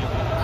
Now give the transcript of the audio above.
Gracias.